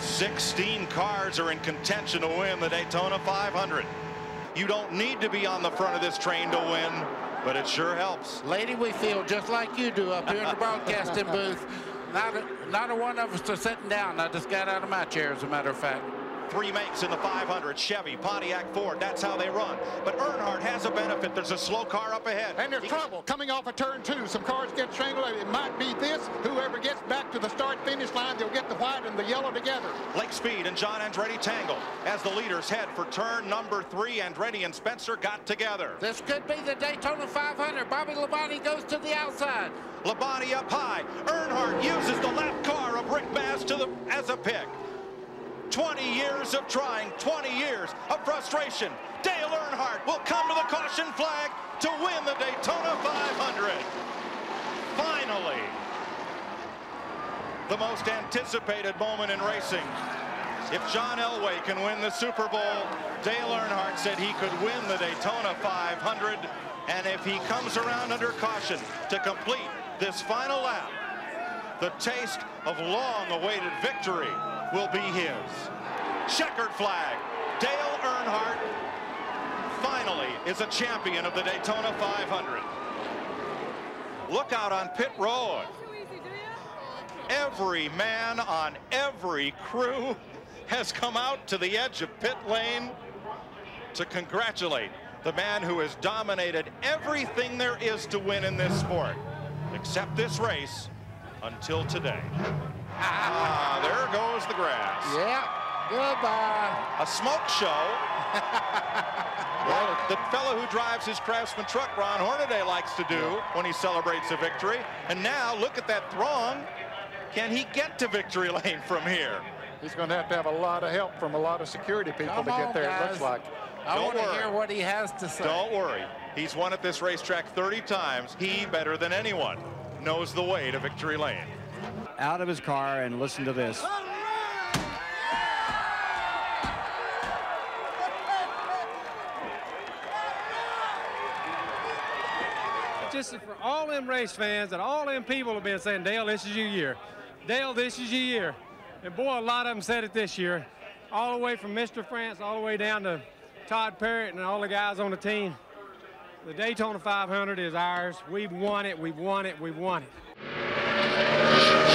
16 cars are in contention to win the Daytona 500. You don't need to be on the front of this train to win, but it sure helps. Lady, we feel just like you do up here in the broadcasting booth. Not a, not a one of us are sitting down. I just got out of my chair, as a matter of fact. Three makes in the 500. Chevy, Pontiac, Ford. That's how they run. But Earnhardt has a benefit. There's a slow car up ahead. And there's trouble coming off a of turn two. Some cars get strangled. It might be this. Whoever gets back to the start-finish line, they'll get the white and the yellow together. Lake Speed and John Andretti tangle as the leaders head for turn number three. Andretti and Spencer got together. This could be the Daytona 500. Bobby Labonte goes to the outside. Labonte up high. Earnhardt uses the lap car of Rick Mast to the, as a pick. 20 years of trying, 20 years of frustration. Dale Earnhardt will come to the caution flag to win the Daytona 500. Finally, the most anticipated moment in racing. If John Elway can win the Super Bowl, Dale Earnhardt said he could win the Daytona 500. And if he comes around under caution to complete this final lap, the taste of long-awaited victory will be his. Checkered flag. Dale Earnhardt finally is a champion of the Daytona 500. Look out on pit road. Every man on every crew has come out to the edge of pit lane to congratulate the man who has dominated everything there is to win in this sport, except this race, until today. Ah, there goes the grass. Yeah, goodbye. A smoke show. well, the fellow who drives his Craftsman truck, Ron Hornaday, likes to do when he celebrates a victory. And now, look at that throng. Can he get to victory lane from here? He's going to have to have a lot of help from a lot of security people Come to get there, guys. it looks like. I Don't want to hear what he has to say. Don't worry. He's won at this racetrack 30 times. He, better than anyone, knows the way to victory lane. out of his car and listen to this. just for all them race fans and all them people have been saying, Dale, this is your year. Dale, this is your year. And boy, a lot of them said it this year. All the way from Mr. France, all the way down to Todd Parrott and all the guys on the team. The Daytona 500 is ours. We've won it, we've won it, we've won it.